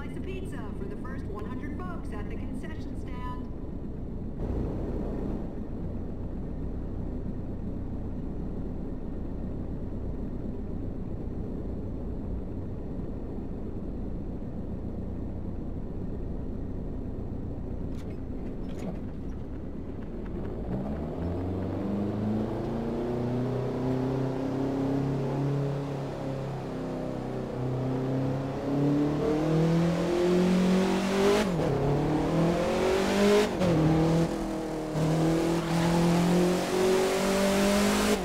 slice of pizza for the first 100 folks at the concession